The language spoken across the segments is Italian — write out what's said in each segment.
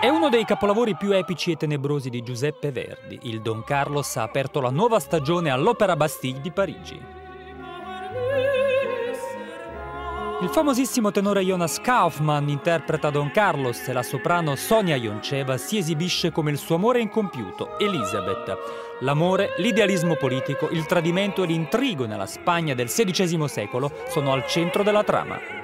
È uno dei capolavori più epici e tenebrosi di Giuseppe Verdi. Il Don Carlos ha aperto la nuova stagione all'Opera Bastille di Parigi. Il famosissimo tenore Jonas Kaufmann interpreta Don Carlos e la soprano Sonia Ioncheva si esibisce come il suo amore incompiuto, Elisabeth. L'amore, l'idealismo politico, il tradimento e l'intrigo nella Spagna del XVI secolo sono al centro della trama.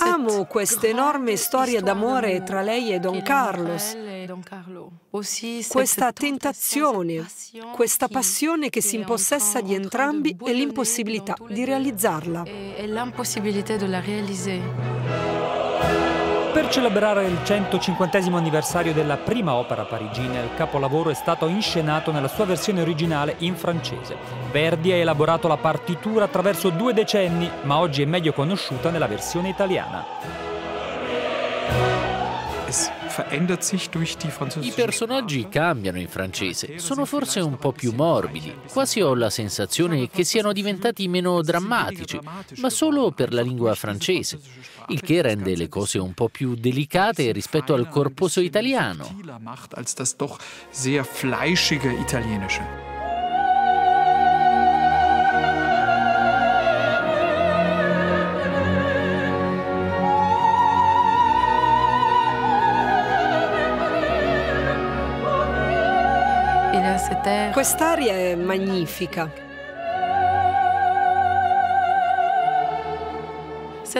Amo questa enorme storia d'amore tra lei e Don Carlos. Questa tentazione, questa passione che si impossessa di entrambi e l'impossibilità di realizzarla. Per celebrare il 150 anniversario della prima opera parigina, il capolavoro è stato inscenato nella sua versione originale in francese. Verdi ha elaborato la partitura attraverso due decenni, ma oggi è meglio conosciuta nella versione italiana. I personaggi cambiano in francese, sono forse un po' più morbidi, quasi ho la sensazione che siano diventati meno drammatici, ma solo per la lingua francese, il che rende le cose un po' più delicate rispetto al corposo italiano. Quest'aria è magnifica.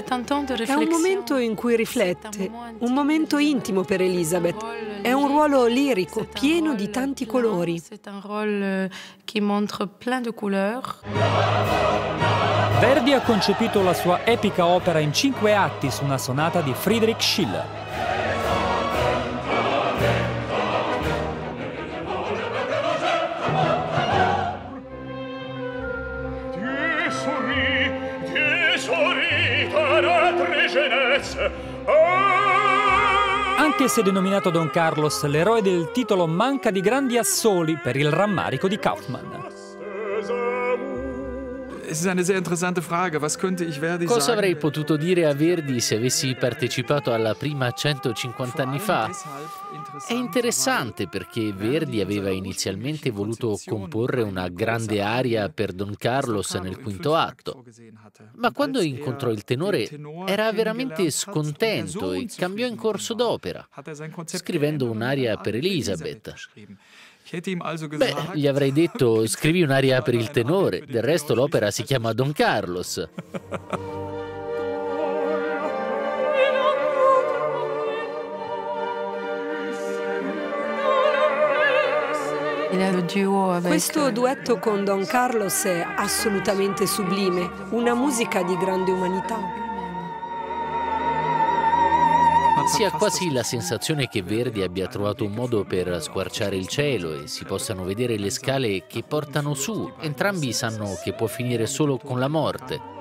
È un momento in cui riflette, un momento intimo per Elisabeth. È un ruolo lirico, pieno di tanti colori. Verdi ha concepito la sua epica opera in cinque atti su una sonata di Friedrich Schiller. Anche se denominato Don Carlos, l'eroe del titolo manca di grandi assoli per il rammarico di Kaufmann. Cosa avrei potuto dire a Verdi se avessi partecipato alla prima 150 anni fa? È interessante perché Verdi aveva inizialmente voluto comporre una grande aria per Don Carlos nel quinto atto, ma quando incontrò il tenore era veramente scontento e cambiò in corso d'opera, scrivendo un'aria per Elisabeth. Beh, gli avrei detto scrivi un'aria per il tenore, del resto l'opera si chiama Don Carlos. Questo duetto con Don Carlos è assolutamente sublime, una musica di grande umanità. Si ha quasi la sensazione che Verdi abbia trovato un modo per squarciare il cielo e si possano vedere le scale che portano su. Entrambi sanno che può finire solo con la morte.